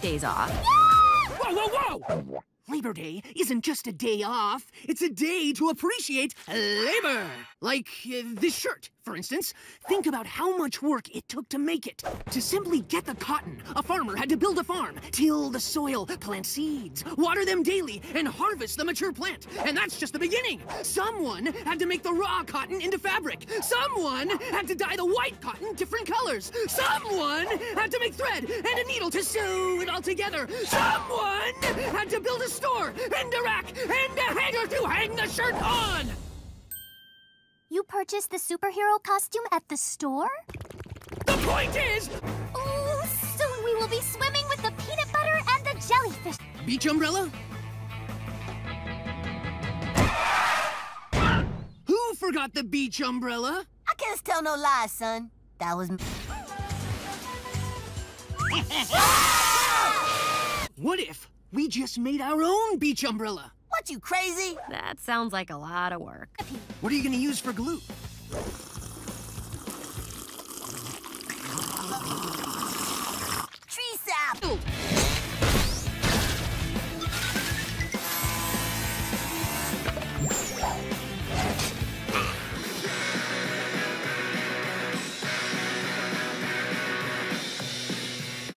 days off. Whoa, whoa, whoa! Labor Day isn't just a day off, it's a day to appreciate labor. Like uh, this shirt, for instance. Think about how much work it took to make it. To simply get the cotton, a farmer had to build a farm, till the soil, plant seeds, water them daily, and harvest the mature plant. And that's just the beginning. Someone had to make the raw cotton into fabric. Someone had to dye the white cotton different colors. Someone had to make thread and a needle to sew it all together. Someone had to build a store and a rack and a hanger to hang the shirt on. You purchased the superhero costume at the store? The point is, Oh, soon we will be swimming with the peanut butter and the jellyfish. beach umbrella? Who forgot the beach umbrella? I can't tell no lies, son that was... what if we just made our own beach umbrella? What, you crazy? That sounds like a lot of work. What are you going to use for glue? Tree sap! Ooh.